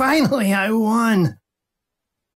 Finally, I won.